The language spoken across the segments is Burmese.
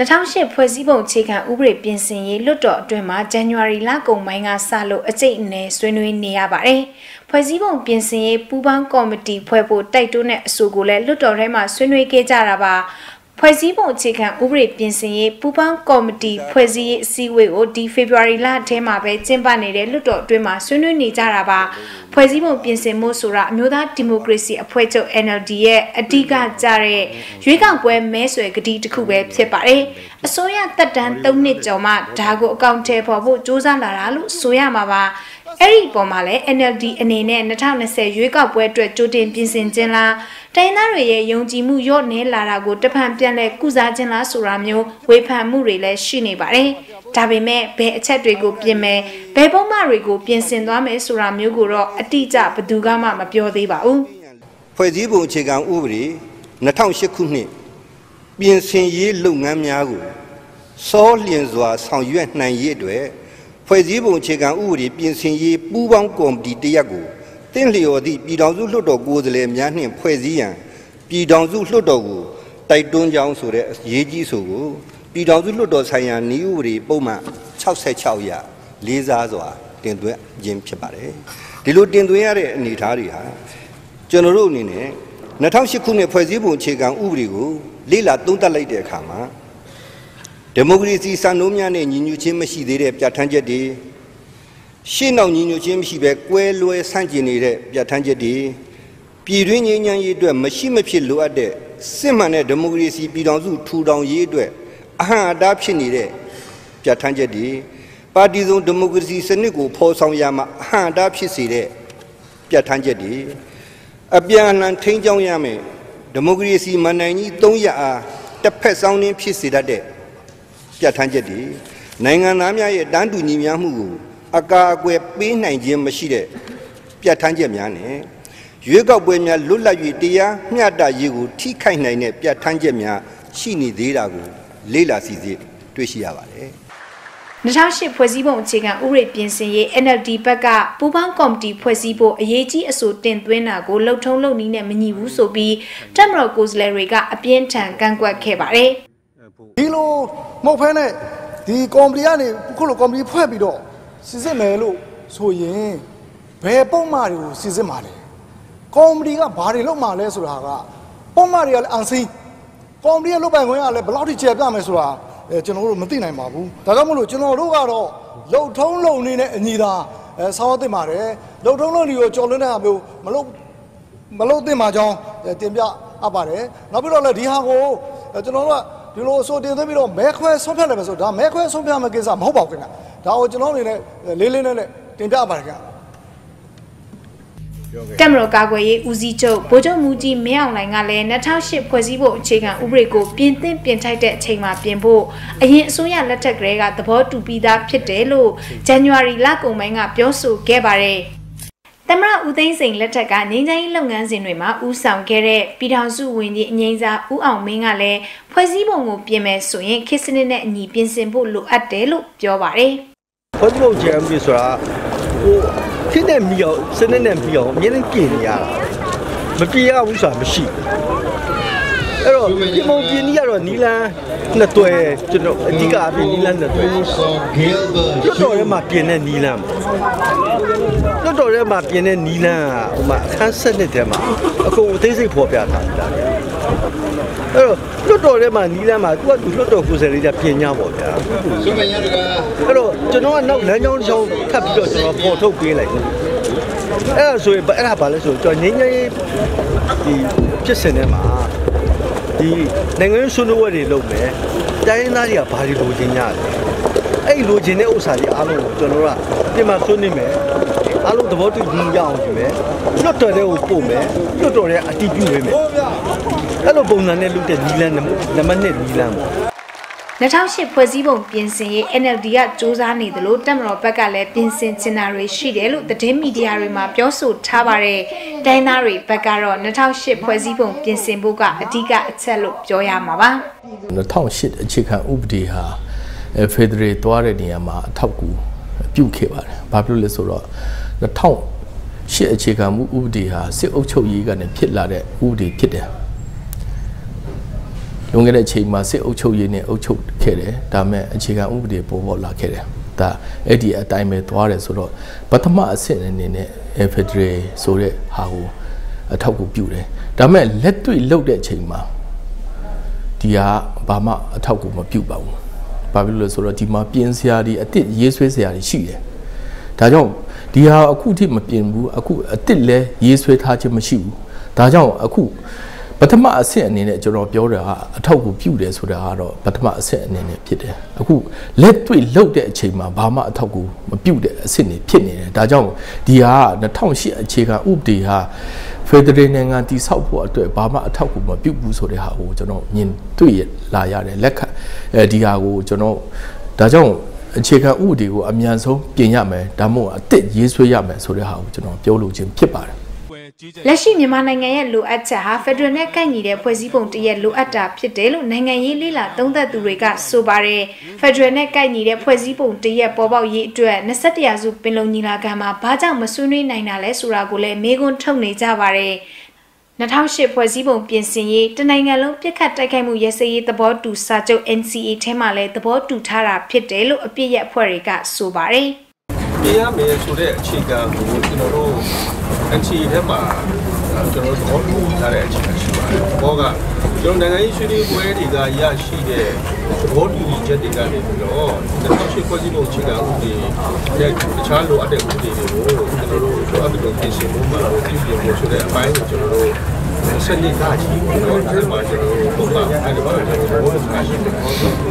2008ဖွဲ့စည်းပုံအခြေခံဥပဒေပြင်ဆင်ရေးလွတ်တော်အတွင်းမှာဇန်နဝါရီလကုန်ပိုင်းကစလို့အကျိတ်အနယ်ဆွေးနွေးနေရပါတယ်။ဖွဲ့စည်းပုံပြင်ဆင်ရေးပူးပေါင်းကော်မတီဖွဲ့ဖို့တိုက်တွန်းတဲ့အဆိုကိုလည်းလွတ်တော်ထဲမှာဆွေးနွေးခဲ့ကြတာပါ။ ဖွဲ့စည်းပုံအခြေခံဥပဒေပြင်ဆင်ရေးပူးပေါင်းကော်မတီဖွဲ့စည်းရေးအစည်းအဝေးကိုဒီဖေဖော်ဝါရီလထဲမှာပဲကျင်းပနေတဲ့လွှတ်တော်အတွင်းမှာဆွေးနွေးနေကြတာပါဖွဲ့စည်းပုံပြင်ဆင်မှုဆိုတာအမျိုးသားဒီမိုကရေစီအဖွဲ့ချုပ် NLD ရဲ့အဓိကကြတဲ့ရွေးကောက်ပွဲမဲဆွယ်ကတိတစ်ခုပဲဖြစ်ပါတယ်အစိုးရတက်တန်း၃နှစ်ကျော်မှဒါကိုအကောင့်ထဲပေါ်ဖို့စ조사လာတာလို့ဆိုရမှာပါ အဲ့ဒီပုံမှာလည်း NLD အနေနဲ့2020ရွေးကောက်ပွဲအတွက်ကြိုတင်ပြင်ဆင်ခြင်းလားတိုင်းသားတွေရဲ့ယုံကြည်မှုလျော့နေလာတာကိုတဖန်ပြန်လဲကုစားခြင်းလားဆိုတာမျိုးဝေဖန်မှုတွေလည်းရှိနေပါတယ်။ဒါပေမဲ့ဘယ်အချက်တွေကိုပြင်မယ်ဘယ်ပုံမှန်တွေကိုပြင်ဆင်သွားမယ်ဆိုတာမျိုးကိုတော့အတိအကျဘယ်သူကမှမပြောသေးပါဘူး။ဖွဲ့စည်းပုံအခြေခံဥပဒေ2008ခုနှစ်ပြင်ဆင်ရေးလုပ်ငန်းများကိုစောလျင်စွာဆောင်ရွက်နိုင်ရေးအတွက် ဖွဲ့စည်းပုံအခြေခံဥပဒေပြင်ဆင်ရေးပူးပေါင်းကော်မတီတရက်ကိုတင့်လျော်သည့်ပြည်ထောင်စုလွှတ်တော်ကိုယ်စားလှယ်များနှင့်ဖွဲ့စည်းရန်ပြည်ထောင်စုလွှတ်တော်ကိုတိုက်တွန်းကြောင်းဆိုတဲ့အရေးကြီးဆိုကိုပြည်ထောင်စုလွှတ်တော်ဆိုင်ရာနည်းဥပဒေပုံမှန်66ရလေးစားစွာတင်သွင်းခြင်းဖြစ်ပါတယ်ဒီလိုတင်သွင်းရတဲ့အနေအထားတွေဟာကျွန်တော်တို့အနေနဲ့2008ခုနှစ်ဖွဲ့စည်းပုံအခြေခံဥပဒေကိုလေ့လာသုံးသပ်လိုက်တဲ့အခါမှာ ဒီမိုကရေစီစံနှုန်းများနဲ့ညီညွတ်ခြင်းမရှိသေးတဲ့ပြဋ္ဌာန်းချက်တွေရှေ့နောက်ညီညွတ်ခြင်းမရှိဘဲကွဲလွဲဆန့်ကျင်နေတဲ့ပြဋ္ဌာန်းချက်တွေပြည်တွင်းငြိမ်းချမ်းရေးအတွက်မရှိမဖြစ်လိုအပ်တဲ့စစ်မှန်တဲ့ဒီမိုကရေစီပြည်ထောင်စုထူထောင်ရေးအတွက်အဟံအတားဖြစ်နေတဲ့ပြဋ္ဌာန်းချက်တွေပါတီစုံဒီမိုကရေစီစနစ်ကိုဖော်ဆောင်ရမှာအဟံအတားဖြစ်စေတဲ့ပြဋ္ဌာန်းချက်တွေအပြန်အလှန်ထိန်းကျောင်းရမယ်ဒီမိုကရေစီမန်နိုင်ကြီး၃ရက်အားတစ်ဖက်ဆောင်နှင်းဖြစ်စေတတ်တဲ့ ပြဋ္ဌာန်းချက်တွေနိုင်ငံသားများရဲ့တန်းတူညီမျှမှုကိုအကာအကွယ်ပေးနိုင်ခြင်းမရှိတဲ့ပြဋ္ဌာန်းချက်များနဲ့ရွေးကောက်ပွဲများလွတ်လပ်၍တရားမျှတရေးကိုထိခိုက်နိုင်တဲ့ပြဋ္ဌာန်းချက်များရှိနေသေးတာကိုလေ့လာစီစစ်တွေ့ရှိရပါတယ်2008ဖွဲ့စည်းပုံအခြေခံဥပဒေပြင်ဆင်ရေး NLD ဘက်ကပူးပေါင်းကော်မတီဖွဲ့စည်းဖို့အရေးကြီးအဆိုတင်သွင်းတာကိုလှုပ်ထုံးလုပ်နည်းနဲ့မညီဘူးဆိုပြီးတက်မတော်ကိုယ်စားလှယ်တွေကအပြင်းထန်ကန့်ကွက်ခဲ့ပါတယ်ဒီလို မဟုတ်ဖ ೇನೆ ဒီကော်မတီကနေခုလိုကော်မတီဖွဲ့ပြီးတော့စစ်စစ်မယ်လို့ဆိုရင်ဘယ်ပုံမှန်တွေကိုစစ်စစ်မှာလဲကော်မတီကဘာတွေလုပ်မှာလဲဆိုတာကပုံမှန်တွေကလည်းအန်စီကော်မတီရဲ့လုပ်ပိုင်ခွင့်ကလည်းဘယ်လောက်ထိကျေပြမယ်ဆိုတာအဲကျွန်တော်တို့မသိနိုင်ပါဘူးဒါကြောင့်မလို့ကျွန်တော်တို့ကတော့လုံထုံးလုံနေတဲ့အညီသာအဲဆောင်းသင့်ပါတယ်လုံထုံးလုံတွေကိုကြော်လွန်းတဲ့အမျိုးမလုပ်မလုပ်သင့်ပါကြောင်းတင်ပြအပ်ပါတယ်နောက်ပြီးတော့လည်းဒီဟာကိုကျွန်တော်တို့က ဒီလိုအစိုးတင်သွင်းပြီးတော့မဲခွဲဆုံးဖြတ်လိုက်မယ်ဆိုဒါမဲခွဲဆုံးဖြတ်မယ့်ကိစ္စမဟုတ်ပါဘူးခင်ဗျဒါကိုကျွန်တော်အနေနဲ့လေးလေးနဲ့တင်ပြပါတယ်ခင်ဗျတက်မတော်ကာကွယ်ရေးဦးစီးချုပ်ဗိုလ်ချုပ်မူကြီးမင်းအောင်လှိုင်ကလည်း2008ဖွဲ့စည်းဖို့အခြေခံဥပဒေကိုပြင်သင့်ပြင်ထိုက်တဲ့အချိန်မှာပြင်ဖို့အရင်အစိုးရလက်ထက်ကလေးကသဘောတူပြီးသားဖြစ်တယ်လို့ဇန်နဝါရီလကုန်ပိုင်းကပြောဆိုခဲ့ပါတယ်။ သမရဦးသိန်းစိန်လက်ထက်ကငြိမ်းချမ်းရေးလုပ်ငန်းစဉ်တွေမှာဦးဆောင်ခဲ့တဲ့ပြည်ထောင်စုဝန်ကြီးအငိမ့်စာဦးအောင်မင်းကလည်းဖွဲ့စည်းပုံကိုပြင်မယ်ဆိုရင်ခေတ်စနစ်နဲ့အညီပြင်ဆင်ဖို့လိုအပ်တယ်လို့ပြောပါတယ်။ဖွဲ့စည်းပုံချမ်းပြီးဆိုတာဟိုခေတ်နဲ့မီအောင်စနစ်နဲ့မီအောင်အမြဲတမ်းပြင်နေရတာ။မပြင်ရဘူးဆိုတာမရှိ။အဲ့တော့ဒီမုံပြင်ကြီးကတော့နီလန်း နှစ်တွဲကျွန်တော်အဓိကအပြင်နီလန်းနှစ်တွဲလွတ်တော်ထဲမှာပြင်တဲ့နီလန်းလွတ်တော်ထဲမှာပြင်တဲ့နီလန်းကဟိုမှာအခန်းဆက်နှစ်ထဲမှာအကုန်အသေးစိတ်ဖော်ပြထားတာအဲ့တော့လွတ်တော်ထဲမှာနီလန်းမှာသူကသူလွတ်တော်ကိုယ်စားလှယ်တွေကပြင်냐ပေါ့ဗျာဆိုမရတကအဲ့တော့ကျွန်တော်ကနောက်လမ်းကြောင်းတစ်ချောင်းထပ်ပြီးတော့ကျွန်တော်ပေါ်ထုတ်ပေးလိုက်တယ်အဲ့ဒါဆိုရင်အဲ့ဒါဘာလဲဆိုတော့ကျွန်တော်ငင်းငယ်ဒီဖြစ်စဉ်ထဲမှာ ဒီနိုင်ငံရေးဆွေးနွေးပွဲတွေလုပ်မယ်တိုင်းရင်းသားတွေကဘာတွေလိုချင်ကြလဲအဲ့ဒီလိုချင်တဲ့ဥစ္စာတွေအားလုံးကိုကျွန်တော်တို့ကပြင်မှာဆွေးနွေးမယ်အားလုံးသဘောတူညီရအောင်ယူမယ်လွတ်တော်တဲ့ကိုပို့မယ်လွတ်တော်တဲ့အတီးပြုပေးမယ်အဲ့လိုပုံစံနဲ့လုပ်တဲ့နီလန်းနံပါတ်1နီလန်းပေါ့ 2008ဖွဲ့စည်းပုံပြင်ဆင်ရေး NLD ကစ조사နေသလိုတက်မတော်ဘက်ကလည်းပြင်ဆင်ချင်တာတွေရှိတယ်လို့သတင်းမီဒီယာတွေမှာပြောဆိုထားပါတယ်။တိုင်းသားတွေဘက်ကတော့2008ဖွဲ့စည်းပုံပြင်ဆင်ဖို့ကအဓိကအချက်လို့ပြောရမှာပါ။2008အခြေခံဥပဒေဟာဖေဒရယ်သွားတဲ့နေရာမှာအထောက်အကူပြုခဲ့ပါတယ်။ဘာဖြစ်လို့လဲဆိုတော့2008အခြေခံမှုဥပဒေဟာစစ်အုပ်ချုပ်ရေးကနေဖြစ်လာတဲ့ဥပဒေဖြစ်တယ်။ လွန်ခဲ့တဲ့အချိန်မှာစစ်အုပ်ချုပ်ရေးနဲ့အုပ်ချုပ်ခဲ့တယ်ဒါမဲ့အခြေခံဥပဒေပေါ်ပေါ်လာခဲ့တယ်ဒါအဲ့ဒီအတိုင်းပဲသွားတယ်ဆိုတော့ပထမအဆင့်အနေနဲ့ federal ဆိုတဲ့ဟာကိုအထောက်အကူပြုတယ်ဒါမဲ့လက်တွေ့လုပ်တဲ့အချိန်မှာဒီဟာဘာမှအထောက်အကူမပြုပါဘူးဘာဖြစ်လို့လဲဆိုတော့ဒီမှာပြင်စရာတွေအစ်စ်ရေးဆွဲစရာတွေရှိတယ်ဒါကြောင့်ဒီဟာအခုထိမပြင်ဘူးအခုအစ်စ်လဲရေးဆွဲထားခြင်းမရှိဘူးဒါကြောင့်အခု ပထမအဆင့်အနေနဲ့ကျွန်တော်ပြောတာကအထောက်အကူပြုတယ်ဆိုတာကတော့ပထမအဆင့်အနေနဲ့ဖြစ်တယ်အခုလက်တွေ့လှုပ်တဲ့အချိန်မှာဘာမှအထောက်အကူမပြုတဲ့အဆင့်တွေဖြစ်နေတယ်ဒါကြောင့်ဒီဟာ2008အခြေခံဥပဒေဟာဖက်ဒရယ်နိုင်ငံတည်ဆောက်ဖို့အတွက်ဘာမှအထောက်အကူမပြုဘူးဆိုတဲ့ဟာကိုကျွန်တော်မြင်တွေ့လာရတယ်လက်ခံအဲဒီဟာကိုကျွန်တော်ဒါကြောင့်အခြေခံဥပဒေကိုအမြန်ဆုံးပြင်ရမယ်ဒါမှမဟုတ်အစ်စ်ရေးဆွဲရမယ်ဆိုတဲ့ဟာကိုကျွန်တော်ပြောလိုချင်ဖြစ်ပါတယ် လက်ရှိမြန်မာနိုင်ငံရဲ့လိုအပ်ချက်ဟာဖက်ဒရယ်နဲ့ကိုက်ညီတဲ့ဖွဲ့စည်းပုံတရက်လိုအပ်တာဖြစ်တယ်လို့နိုင်ငံရေးလေးလာသုံးသပ်သူတွေကဆိုပါတယ်ဖက်ဒရယ်နဲ့ကိုက်ညီတဲ့ဖွဲ့စည်းပုံတရက်ပေါ်ပေါက်ရေးအတွက်21ရာစုပင်လုံညီလာခံမှာဘာကြောင့်မဆွေးနွေးနိုင်တာလဲဆိုတာကိုလည်းမေးခွန်းထုတ်နေကြပါတယ်2008ဖွဲ့စည်းပုံပြင်ဆင်ရေးတနိုင်ငံလုံးပြစ်ခတ်တိုက်ခိုက်မှုရစရေးသဘောတူစာချုပ် NCA ထဲမှာလည်းသဘောတူထားတာဖြစ်တယ်လို့အပြည့်ရအဖွဲ့တွေကဆိုပါတယ်။ပြင်ရမယ်ဆိုတဲ့အခြေခံကိုကျွန်တော်တို့ NCA ထဲမှာကျွန်တော်တို့သဘောတူထားတဲ့အခြေခံရှိပါတယ်။ဘောကကျွန်တော်နိုင်ငံရေးဆွေးနွေးပွဲတွေကရရှိတဲ့သဘောတူညီချက်တွေကနေပြီးတော့2008ဖွဲ့စည်းပုံအခြေခံဥပဒေရဲ့တခြားလိုအပ်တဲ့ဥပဒေတွေကိုကျွန်တော်တို့လိုအပ်တဲ့ပြင်ဆင်မှုမှာပြုပြင်ဖို့ဆိုတဲ့အပိုင်းကိုကျွန်တော်တို့ စနစ်သားကြီးပေါ့နော်ဒီမှာကျွန်တော်တို့ပုံမှန်အဲဒီမှာကျွန်တော်တို့သဘောထားရှိတယ်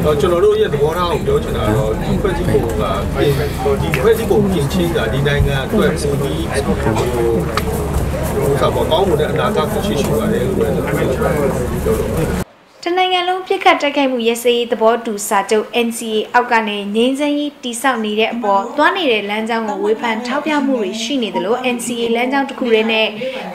။တော့ကျွန်တော်တို့ရဲ့သဘောထားကိုပြောချင်တာတော့ဒီဖွဲ့စည်းပုံကပြင်ဒီဖွဲ့စည်းပုံပြင်ချင်းကဒီနိုင်ငံအတွက်ပုံပြီးဟိုဟိုစာပေါ်ကောင်းမှုနဲ့အနာဂတ်ကိုရှိရှိပါတယ်လို့ပြောလို့တ နိုင်ငံလုံးပြစ်ခတ်တိုက်ခိုက်မှုရစရေးသဘောတူစာချုပ် NCA အောက်ကနေငြိမ်းချမ်းရေးတိစောက်နေတဲ့အပေါ်သွားနေတဲ့လမ်းကြောင်းကိုဝေဖန်ထောက်ပြမှုတွေရှိနေသလို NCA လမ်းကြောင်းတစ်ခုတည်းနဲ့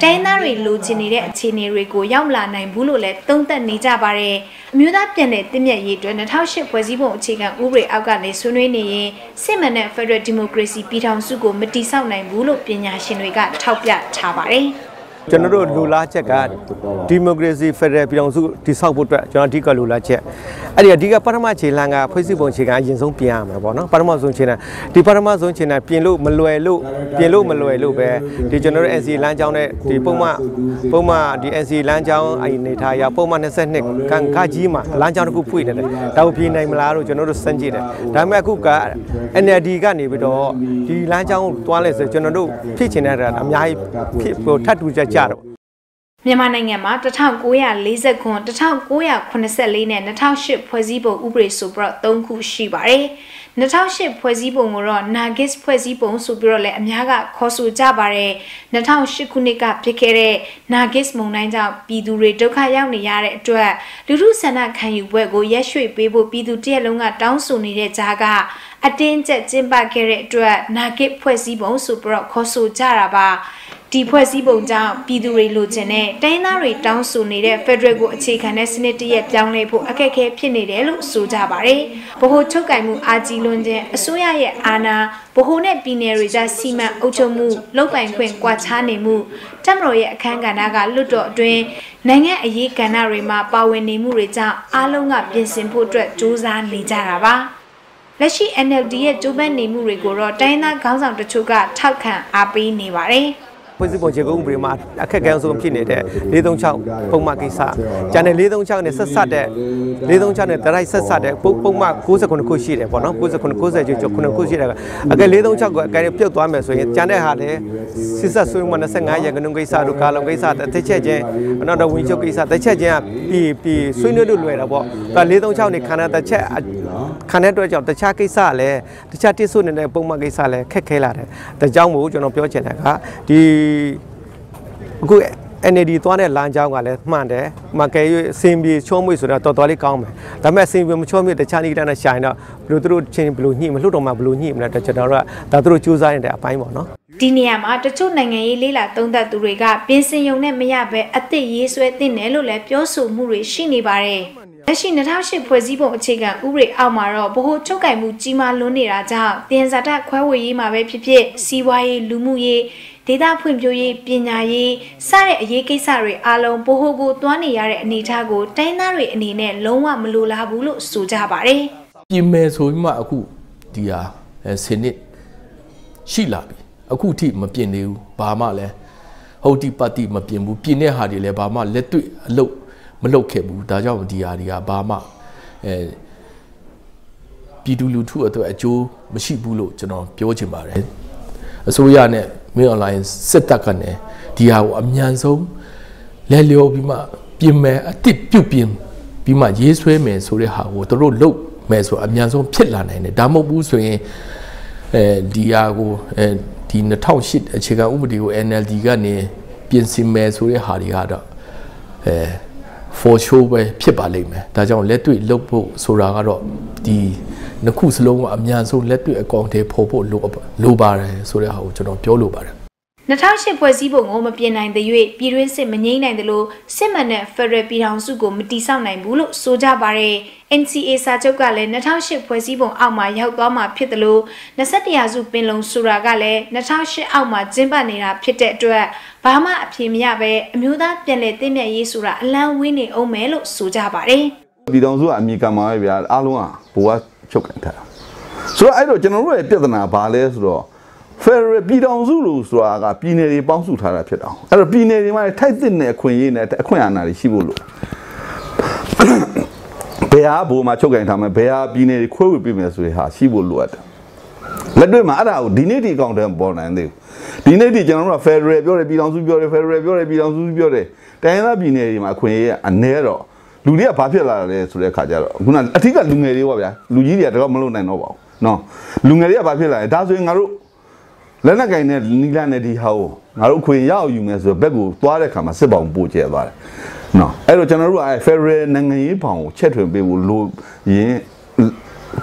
တိုင်းသားတွေလိုချင်နေတဲ့အခြေအနေတွေကိုရောက်လာနိုင်ဘူးလို့လည်းသုံးသပ်နေကြပါတယ်အမျိုးသားပြည်နယ်တည်မြဲရေးအတွက်2008ဖွဲ့စည်းပုံအခြေခံဥပဒေအောက်ကနေဆွေးနွေးနေရင်စစ်မှန်တဲ့ Federal Democracy ပြည်ထောင်စုကိုမတိစောက်နိုင်ဘူးလို့ပညာရှင်တွေကထောက်ပြထားပါတယ်။ ကျွန်တော်တို့လိုလားချက်ကဒီမိုကရေစီဖက်ဒရယ်ပြည်ထောင်စုတည်ဆောက်ဖို့အတွက်ကျွန်တော်အဓိကလိုလားချက်အဲ့ဒီအဓိကပထမခြေလှမ်းကဖွဲ့စည်းပုံခြေခံအရင်ဆုံးပြင်ရမှာပေါ့နော်ပထမဆုံးခြေလှမ်းဒီပထမဆုံးခြေလှမ်းပြင်လို့မလွယ်လို့ပြင်လို့မလွယ်လို့ပဲဒီကျွန်တော်တို့ NC လမ်းကြောင်းနဲ့ဒီပုံမှန်ပုံမှန်ဒီ NC လမ်းကြောင်းအဲ့နေထားရပုံမှန်22ကန်ခကြီးမှာလမ်းကြောင်းတစ်ခုဖွင့်နေတယ်ဒါကိုပြင်နိုင်မလားလို့ကျွန်တော်တို့စမ်းကြည့်တယ်ဒါပေမဲ့အခုက NLD ကနေပြီးတော့ဒီလမ်းကြောင်းတွားလဲဆိုကျွန်တော်တို့ဖြစ်ချင်တဲ့အများကြီးဖြစ်ဟိုထပ်တူချက်ကြတော့မြန်မာနိုင်ငံမှာ1940ခု1984နဲ့2008ဖွဲ့စည်းပုံဥပဒေဆိုပြီးတော့3ခုရှိပါတယ်။2008ဖွဲ့စည်းပုံကိုတော့ Nagis ဖွဲ့စည်းပုံဆိုပြီးတော့လည်းအများကခေါ်ဆိုကြပါတယ်။2008ခုနှစ်ကဖြစ်ခဲ့တဲ့ Nagis မုန်တိုင်းကြောင့်ပြည်သူတွေဒုက္ခရောက်နေရတဲ့အတွက်လူထုဆန္ဒခံယူပွဲကိုရက်ရွှေ့ပေးဖို့ပြည်သူတရက်လုံးကတောင်းဆိုနေတဲ့ကြားကအတင်းကျပ်ကျင်းပခဲ့တဲ့အတွက် Nagis ဖွဲ့စည်းပုံဆိုပြီးတော့ခေါ်ဆိုကြတာပါ။ ဒီဖွဲ့စည်းပုံကြောင့်ပြည်သူတွေလိုချင်တဲ့တိုင်းသားတွေတောင်းဆိုနေတဲ့ Federal ကိုအခြေခံတဲ့စနစ်တရက်ပြောင်းလဲဖို့အခက်အခဲဖြစ်နေတယ်လို့ဆိုကြပါတယ်။ဗဟိုချုပ်ကင်မှုအာကြီးလွန်ခြင်းအစိုးရရဲ့အာဏာဗဟိုနဲ့ပြည်နယ်တွေကြားစီမံအုပ်ချုပ်မှုလုပ်ပိုင်ခွင့်ကွာခြားနေမှုတက်မတော်ရဲ့အခမ်းကဏ္ဍကလွတ်တော်အတွင်းနိုင်ငံအရေးကဏ္ဍတွေမှာပါဝင်နေမှုတွေကြောင့်အားလုံးကပြင်ဆင်ဖို့အတွက်စ조사နေကြတာပါ။လက်ရှိ NLD ရဲ့ကြိုးပမ်းနေမှုတွေကိုတော့တိုင်းသားခေါင်းဆောင်တချို့ကထောက်ခံအားပေးနေပါတယ်။ ဖွဲ့စည်းပုံခြေကုပ်ဥပဒေမှာအခက်အခဲဆုံးဖြစ်နေတဲ့436ပုံမှန်ကိစ္စကျန်တဲ့436နဲ့ဆက်ဆက်တဲ့436နဲ့တရိုက်ဆက်ဆက်တဲ့ပုံမှန်69ခုရှိတယ်ပေါ့နော်69 90ကျော်9ခုရှိတယ်အကယ်436ကိုအကယ်ပြုတ်သွားမယ်ဆိုရင်ကျန်တဲ့ဟာလည်းစစ်ဆက်ဆွေးနွေး25ရက်ကနုကိစ္စတို့ကာလုံကိစ္စတစ်ချက်ချင်းနောက်တော့ဝင်ချုပ်ကိစ္စတစ်ချက်ချင်းကပြီးပြီးဆွေးနွေးလို့လွယ်တာပေါ့ဒါ436နဲ့ခန္ဓာတစ်ချက်ခန္ဓာအတွက်ကြောင့်တခြားကိစ္စလည်းတခြားတိစုနေတဲ့ပုံမှန်ကိစ္စလည်းခက်ခဲလာတယ်ဒါကြောင့်မို့ကျွန်တော်ပြောချင်တာကဒီအခု NAD သွားတဲ့လမ်းကြောင်းကလည်းမှန်တယ်။မကယ်၍အစင်ပြေချောမွေ့ဆိုတော့တော်တော်လေးကောင်းမယ်။ဒါပေမဲ့အစင်ပြေမချောမွေ့တခြားနည်းနဲ့ရှာရင်တော့ဘလို့သူတို့ချင်းဘလို့ညှိမလှုပ်တော့မှဘလို့ညှိမလဲတော့ကျွန်တော်တို့ကဒါသူတို့စူးစမ်းနေတဲ့အပိုင်းပေါ့နော်။ဒီနေရာမှာတချို့နိုင်ငံရေးလေးလာသုံးသပ်သူတွေကပြင်ဆင်ယုံနဲ့မရဘဲအသစ်ရေးဆွဲတင်တယ်လို့လည်းပြောဆိုမှုတွေရှိနေပါတယ်။လက်ရှိ2008ဖွဲ့စည်းပုံအခြေခံဥပဒေအောက်မှာတော့ဗဟိုချုပ်ကင်မှုကြီးမားလွန်းနေတာကြောင့်တင်စားတခွဲဝေရေးမှာပဲဖြစ်ဖြစ်စီးပွားရေးလူမှုရေး ဒေသဖွံ့ဖြိုးရေးပညာရေးစတဲ့အရေးကိစ္စတွေအလုံးဘ ਹੁ ကိုတွားနေရတဲ့အနေအထားကိုတိုင်းသားတွေအနေနဲ့လုံးဝမလိုလားဘူးလို့ဆိုကြပါတယ်။ပြင်မယ်ဆိုပြီးမှအခုဒီဟာစနစ်ရှိလာပြီ။အခုထိမပြင်သေးဘူး။ဘာမှလည်းဟုတ်တိပတ်တိမပြင်ဘူး။ပြင်တဲ့ဟာတွေလည်းဘာမှလက်တွေ့အလုပ်မလုပ်ခဲ့ဘူး။ဒါကြောင့်ဒီဟာတွေကဘာမှအဲပြည်သူလူထုအတွက်အကျိုးမရှိဘူးလို့ကျွန်တော်ပြောချင်ပါတယ်အစိုးရနဲ့ မင်းအွန်လိုင်းစစ်တပ်ကနေဒီဟာကိုအမြန်ဆုံးလဲလျောပြီးမှပြင်မယ်အစ်စ်ပြုတ်ပြင်ပြီးမှရေးဆွဲမယ်ဆိုတဲ့ဟာကိုတို့လုတ်မယ်ဆိုအမြန်ဆုံးဖြစ်လာနိုင်တယ်ဒါမဟုတ်ဘူးဆိုရင်အဲဒီဟာကိုအဲဒီ2008အခြေခံဥပဒေကို NLD ကနေပြင်ဆင်မယ်ဆိုတဲ့ဟာတွေကတော့အဲ for show ပဲဖြစ်ပါလိမ့်မယ်ဒါကြောင့်လက်တွေ့လုပ်ဖို့ဆိုတာကတော့ဒီနှစ်ခုစလုံးကအများဆုံးလက်တွေ့အကောင့်တွေပေါ်ဖို့လိုလိုပါတယ်ဆိုတဲ့ဟာကိုကျွန်တော်ပြောလိုပါတယ် 2008ဖွဲ့စည်းပုံကိုမပြင်နိုင်တဲ့၍ပြည်တွင်းစစ်မငြိမ့်နိုင်တယ်လို့စစ်မှန်တဲ့ Federal ပြည်ထောင်စုကိုမတိစောက်နိုင်ဘူးလို့ဆိုကြပါတယ် NCA စာချုပ်ကလည်း2008ဖွဲ့စည်းပုံအောက်မှာရောက်သွားမှာဖြစ်တယ်လို့21ရာစုပင်လုံဆိုတာကလည်း2008အောက်မှာကျင်းပနေတာဖြစ်တဲ့အတွက်ဘာမှအပြေမရပဲအမျိုးသားပြည်လဲတည်မြဲရေးဆိုတာအလံဝင်းနေအောင်မယ်လို့ဆိုကြပါတယ်ပြည်ထောင်စုကအမိကံပါပဲဗျာအားလုံးကဘိုးကချုပ်ကန်ထားတာဆိုတော့အဲ့တော့ကျွန်တော်တို့ရဲ့ပြဿနာဘာလဲဆိုတော့ Federal ပြည်ထောင်စုလို့ဆိုတာကပြည်နယ်တွေပေါင်းစုထားတာဖြစ်တာအဲ့တော့ပြည်နယ်တွေမှာထိုက်တဲ့အခွင့်အရေးနဲ့အခွင့်အာဏာတွေရှိဖို့လို့ဘယ်ဟာဘိုးမှာချုပ်ကင်ထားမယ်ဘယ်ဟာပြည်နယ်တွေခွဲဝေပေးမယ်ဆိုတဲ့ဟာရှိဖို့လိုအပ်တယ်လက်တွေ့မှာအဲ့ဒါကိုဒီနေ့ဒီအကောင့်ထဲပေါ်နိုင်သေးဘူးဒီနေ့ဒီကျွန်တော်တို့က Federal ပြောတယ်ပြည်ထောင်စုပြောတယ် Federal ပြောတယ်ပြည်ထောင်စုပြောတယ်တိုင်းသားပြည်နယ်တွေမှာအခွင့်အရေးအနည်းတော့လူတွေကဘာဖြစ်လာလဲဆိုတဲ့ခါကျတော့ခုနအထက်ကလူငယ်တွေပေါ့ဗျာလူကြီးတွေကတော့မလုပ်နိုင်တော့ပါဘူးနော်လူငယ်တွေကဘာဖြစ်လာလဲဒါဆိုရင်ငါတို့ လက်နက်ကင်နဲ့နီလာနဲ့ဒီဟာကိုငါတို့အခွင့်ရအောင်ယူမယ်ဆိုတော့ဘက်ကိုသွားတဲ့ခါမှာစစ်ပေါင်ပို့ကျဲသွားတယ်နော်အဲ့တော့ကျွန်တော်တို့က Federal နိုင်ငံရေးဘောင်ကိုချက်ထွင်ပေးဖို့လိုရင်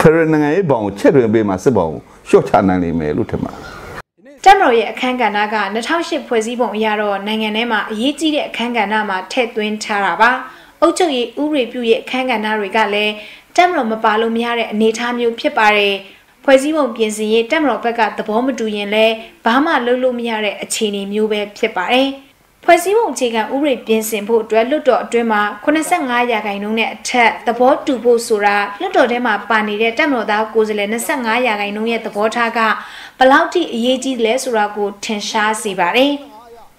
Federal နိုင်ငံရေးဘောင်ကိုချက်ထွင်ပေးမှစစ်ပေါင်ကိုရှော့ချနိုင်လိမ့်မယ်လို့ထင်ပါတယ်တက်မတော်ရဲ့အခန်းကဏ္ဍက2008ဖွဲ့စည်းပုံအရတော့နိုင်ငံထဲမှာအရေးကြီးတဲ့အခန်းကဏ္ဍမှာထည့်သွင်းထားတာပါအုပ်ချုပ်ရေးဥပဒေပြုရဲ့အခန်းကဏ္ဍတွေကလည်းတက်မတော်မပါလို့မရတဲ့အနေအထားမျိုးဖြစ်ပါတယ် ဖွဲ့စည်းပုံပြင်ဆင်ရေးတက်မတော်ဘက်ကသဘောမတူရင်လည်းဘာမှလုပ်လို့မရတဲ့အခြေအနေမျိုးပဲဖြစ်ပါတယ်ဖွဲ့စည်းပုံအခြေခံဥပဒေပြင်ဆင်ဖို့အတွက်လွှတ်တော်အတွင်းမှာ85ရာခိုင်နှုန်းနဲ့အထက်သဘောတူဖို့ဆိုတာလွှတ်တော်ထဲမှာပါနေတဲ့တက်မတော်သားကိုယ်စားလှယ်25ရာခိုင်နှုန်းရဲ့သဘောထားကဘလောက်ထိအရေးကြီးလဲဆိုတာကိုထင်ရှားစေပါတယ်။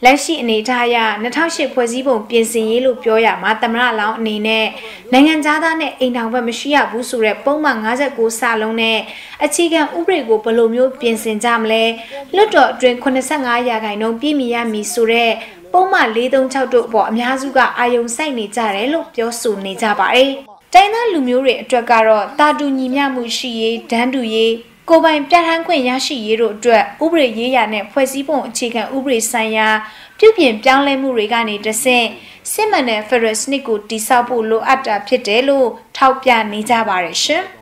လက်ရှိအနေအထားအရ2008ဖွဲ့စည်းပုံပြင်ဆင်ရေးလို့ပြောရမှာသမရလောင်းအနေနဲ့နိုင်ငံသားနဲ့အိမ်ထောင်ဘက်မရှိရဘူးဆိုတဲ့ပုံမှန်59စာလုံးနဲ့အခြေခံဥပဒေကိုဘယ်လိုမျိုးပြင်ဆင်ကြမလဲလွတ်တော်အတွင်း85ရာခိုင်နှုန်းပြည်မိရမည်ဆိုတဲ့ပုံမှန်436တို့အပေါ်အများစုကအာယုံစိုက်နေကြတယ်လို့ပြောဆိုနေကြပါတယ်။တိုင်းသားလူမျိုးတွေအတွက်ကတော့တာတူညီမျှမှုရှိရေးဒန်းတူရေး ကိုပိုင်ပြဋ္ဌာန်းခွင့်ရရှိရေးတို့အတွက်ဥပဒေရေးရာနဲ့ဖွဲ့စည်းပုံအခြေခံဥပဒေဆိုင်ရာပြုပြင်ပြောင်းလဲမှုတွေကနေတဆင့်စစ်မှန်တဲ့ Federal စနစ်ကိုတည်ဆောက်ဖို့လိုအပ်တာဖြစ်တယ်လို့ထောက်ပြနေကြပါတယ်ရှင်။